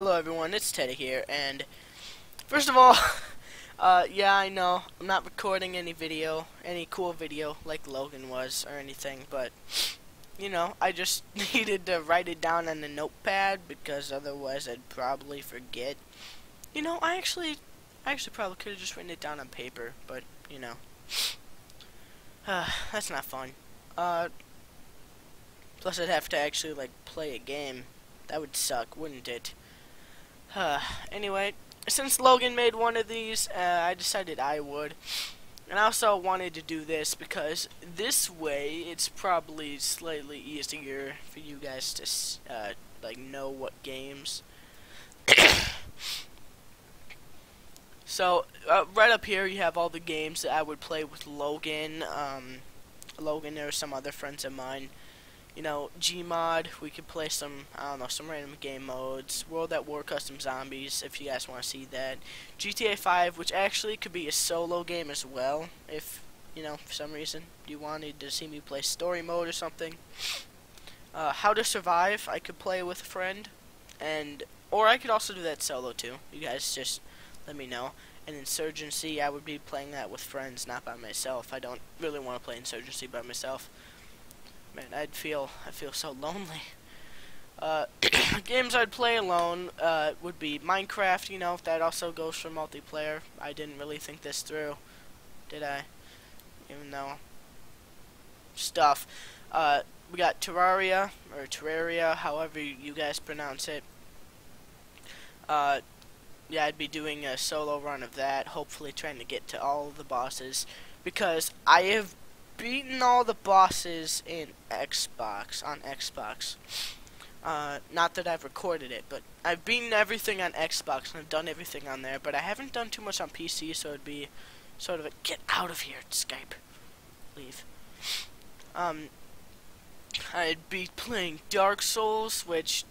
Hello everyone, it's Teddy here, and first of all, uh, yeah, I know, I'm not recording any video, any cool video like Logan was or anything, but, you know, I just needed to write it down on the notepad because otherwise I'd probably forget. You know, I actually, I actually probably could have just written it down on paper, but, you know, uh, that's not fun. Uh, plus I'd have to actually, like, play a game. That would suck, wouldn't it? Uh, anyway, since Logan made one of these, uh, I decided I would. And I also wanted to do this because this way it's probably slightly easier for you guys to uh, like know what games. so uh, right up here you have all the games that I would play with Logan, um, Logan or some other friends of mine you know, Gmod, we could play some, I don't know, some random game modes, World at War Custom Zombies, if you guys want to see that, GTA 5, which actually could be a solo game as well, if, you know, for some reason you wanted to see me play story mode or something. Uh, How to Survive, I could play with a friend, and, or I could also do that solo too, you guys just let me know. And Insurgency, I would be playing that with friends, not by myself. I don't really want to play Insurgency by myself. Man, I'd feel I feel so lonely. Uh, games I'd play alone uh, would be Minecraft. You know, if that also goes for multiplayer. I didn't really think this through, did I? Even though stuff. Uh, we got Terraria or Terraria, however you guys pronounce it. Uh, yeah, I'd be doing a solo run of that. Hopefully, trying to get to all the bosses because I have beaten all the bosses in Xbox, on Xbox. Uh, not that I've recorded it, but I've beaten everything on Xbox and I've done everything on there, but I haven't done too much on PC, so it'd be sort of a get out of here, Skype. Leave. Um, I'd be playing Dark Souls, which,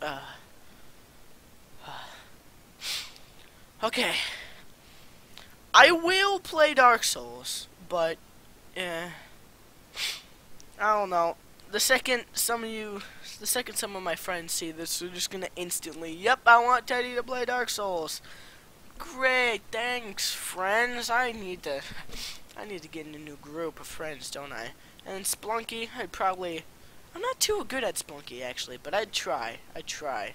uh, okay. I will play Dark Souls, but yeah, I don't know. The second some of you, the second some of my friends see this, they're just gonna instantly, yep, I want Teddy to play Dark Souls. Great, thanks, friends. I need to, I need to get in a new group of friends, don't I? And Spelunky, I'd probably, I'm not too good at Spelunky actually, but I'd try. I'd try.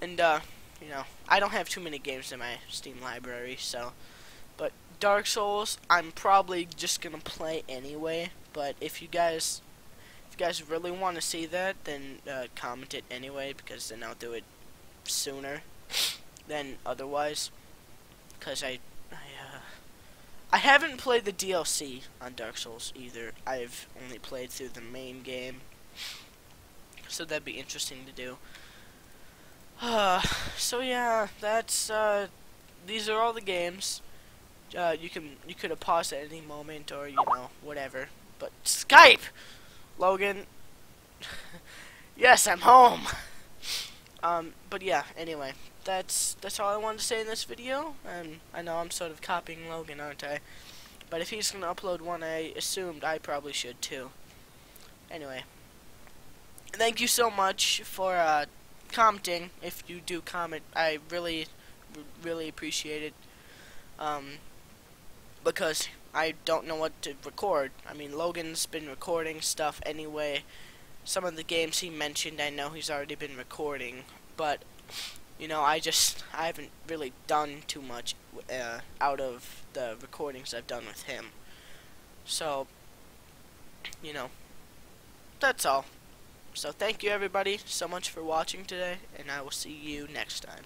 And uh you know, I don't have too many games in my Steam library, so. But Dark Souls, I'm probably just gonna play anyway. But if you guys, if you guys really want to see that, then uh, comment it anyway, because then I'll do it sooner than otherwise. Cause I, I, uh, I haven't played the DLC on Dark Souls either. I've only played through the main game. So that'd be interesting to do. Uh, so yeah, that's uh, these are all the games. Uh, you can you could have paused at any moment or you know whatever. But Skype, Logan. yes, I'm home. Um, but yeah. Anyway, that's that's all I wanted to say in this video. And I know I'm sort of copying Logan, aren't I? But if he's gonna upload one, I assumed I probably should too. Anyway, thank you so much for uh, commenting. If you do comment, I really, really appreciate it. Um, because I don't know what to record. I mean, Logan's been recording stuff anyway. Some of the games he mentioned, I know he's already been recording, but you know, I just I haven't really done too much uh, out of the recordings I've done with him. So, you know, that's all. So thank you everybody so much for watching today, and I will see you next time.